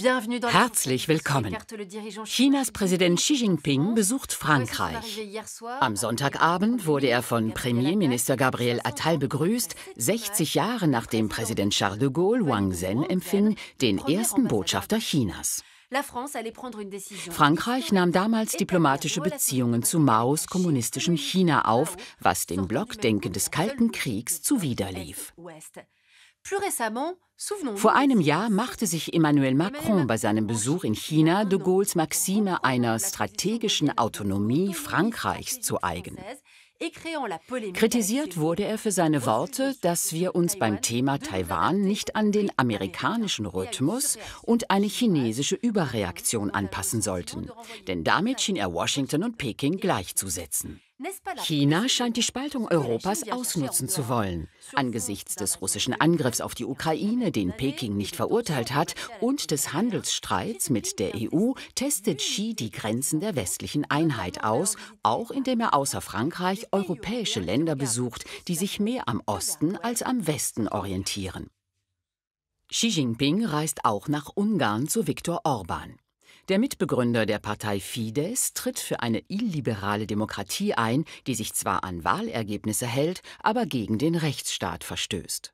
Herzlich willkommen. Chinas Präsident Xi Jinping besucht Frankreich. Am Sonntagabend wurde er von Premierminister Gabriel Attal begrüßt, 60 Jahre nachdem Präsident Charles de Gaulle Wang Zhen empfing, den ersten Botschafter Chinas. Frankreich nahm damals diplomatische Beziehungen zu Maos kommunistischem China auf, was dem Blockdenken des Kalten Kriegs zuwiderlief. Vor einem Jahr machte sich Emmanuel Macron bei seinem Besuch in China de Gaulles Maxime einer strategischen Autonomie Frankreichs zu eigen. Kritisiert wurde er für seine Worte, dass wir uns beim Thema Taiwan nicht an den amerikanischen Rhythmus und eine chinesische Überreaktion anpassen sollten. Denn damit schien er Washington und Peking gleichzusetzen. China scheint die Spaltung Europas ausnutzen zu wollen. Angesichts des russischen Angriffs auf die Ukraine, den Peking nicht verurteilt hat, und des Handelsstreits mit der EU testet Xi die Grenzen der westlichen Einheit aus, auch indem er außer Frankreich europäische Länder besucht, die sich mehr am Osten als am Westen orientieren. Xi Jinping reist auch nach Ungarn zu Viktor Orban. Der Mitbegründer der Partei Fidesz tritt für eine illiberale Demokratie ein, die sich zwar an Wahlergebnisse hält, aber gegen den Rechtsstaat verstößt.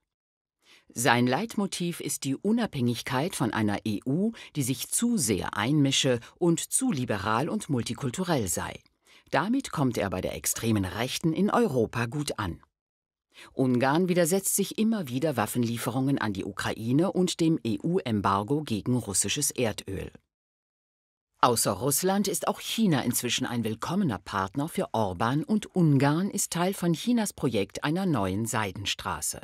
Sein Leitmotiv ist die Unabhängigkeit von einer EU, die sich zu sehr einmische und zu liberal und multikulturell sei. Damit kommt er bei der extremen Rechten in Europa gut an. Ungarn widersetzt sich immer wieder Waffenlieferungen an die Ukraine und dem EU-Embargo gegen russisches Erdöl. Außer Russland ist auch China inzwischen ein willkommener Partner für Orban und Ungarn ist Teil von Chinas Projekt einer neuen Seidenstraße.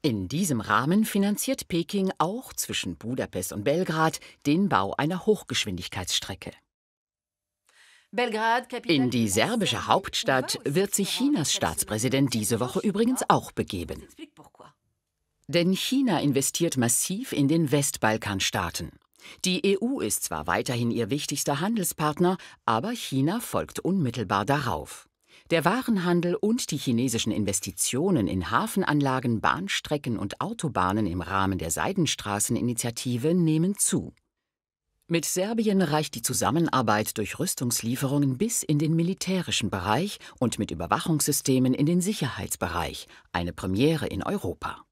In diesem Rahmen finanziert Peking auch zwischen Budapest und Belgrad den Bau einer Hochgeschwindigkeitsstrecke. In die serbische Hauptstadt wird sich Chinas Staatspräsident diese Woche übrigens auch begeben. Denn China investiert massiv in den Westbalkanstaaten. Die EU ist zwar weiterhin ihr wichtigster Handelspartner, aber China folgt unmittelbar darauf. Der Warenhandel und die chinesischen Investitionen in Hafenanlagen, Bahnstrecken und Autobahnen im Rahmen der Seidenstraßeninitiative nehmen zu. Mit Serbien reicht die Zusammenarbeit durch Rüstungslieferungen bis in den militärischen Bereich und mit Überwachungssystemen in den Sicherheitsbereich, eine Premiere in Europa.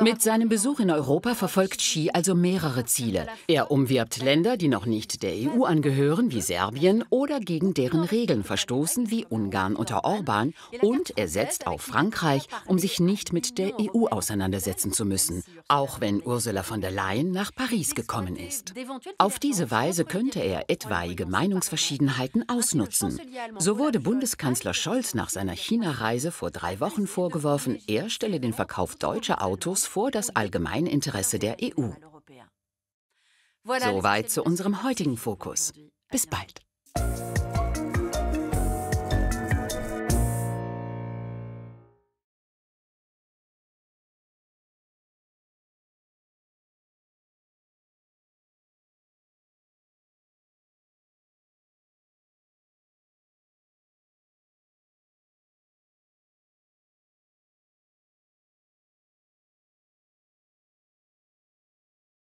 Mit seinem Besuch in Europa verfolgt Xi also mehrere Ziele. Er umwirbt Länder, die noch nicht der EU angehören, wie Serbien, oder gegen deren Regeln verstoßen, wie Ungarn unter Orban, und er setzt auf Frankreich, um sich nicht mit der EU auseinandersetzen zu müssen, auch wenn Ursula von der Leyen nach Paris gekommen ist. Auf diese Weise könnte er etwaige Meinungsverschiedenheiten ausnutzen. So wurde Bundeskanzler Scholz nach seiner China-Reise vor drei Wochen vorgeworfen, er stelle den Verkauf deutscher Autos vor das Allgemeininteresse der EU. Soweit zu unserem heutigen Fokus. Bis bald.